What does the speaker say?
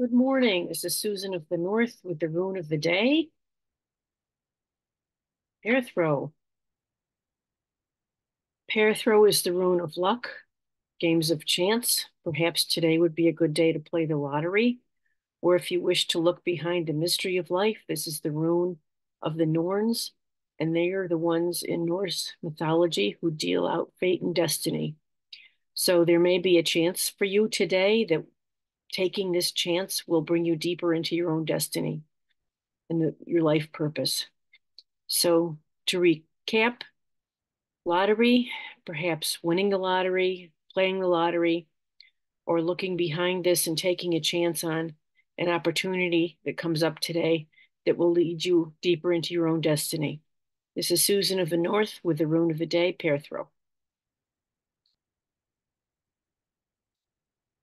Good morning. This is Susan of the North with the rune of the day. Perthro. Pair throw is the rune of luck, games of chance. Perhaps today would be a good day to play the lottery. Or if you wish to look behind the mystery of life, this is the rune of the Norns, and they are the ones in Norse mythology who deal out fate and destiny. So there may be a chance for you today that taking this chance will bring you deeper into your own destiny and the, your life purpose. So, to recap, lottery, perhaps winning the lottery, playing the lottery, or looking behind this and taking a chance on an opportunity that comes up today that will lead you deeper into your own destiny. This is Susan of the North with the Rune of the Day, Perthro.